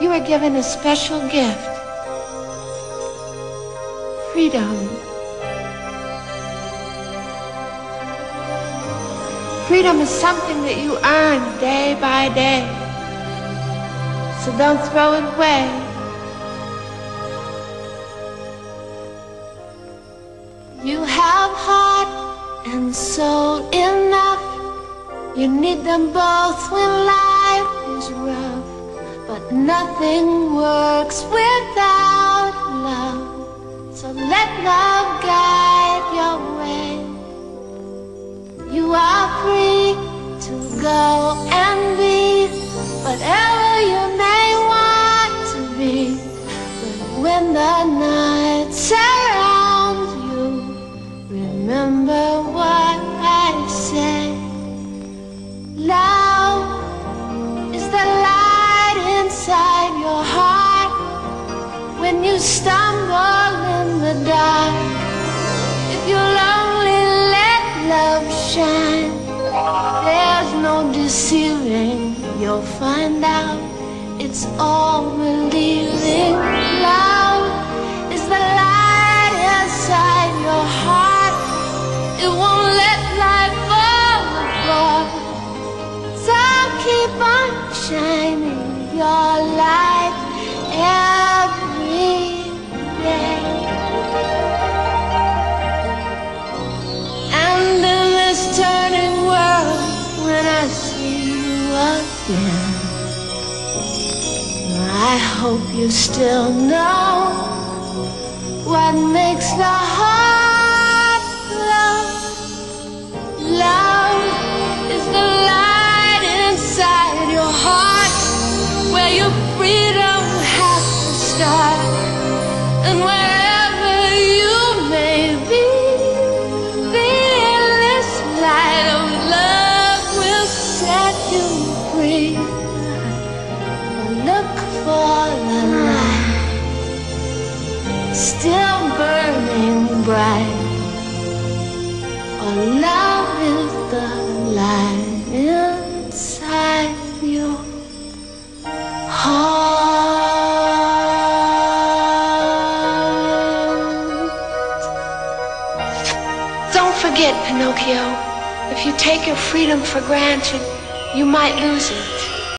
You were given a special gift. Freedom. Freedom is something that you earn day by day. So don't throw it away. You have heart and soul enough. You need them both when life is rough. But nothing works without love. So let love guide your way. You are free to go and be whatever you may want to be. But when the night surrounds you, remember what you stumble in the dark. If you're lonely, let love shine. There's no deceiving, you'll find out it's all believing. Love is the light inside your heart. It won't let life fall apart. So keep on shining your again, I hope you still know what makes the heart glow. Love is the light inside your heart where your freedom has to start. Look for the light still burning bright. Oh, love is the light inside your heart. Don't forget, Pinocchio, if you take your freedom for granted, you might lose it.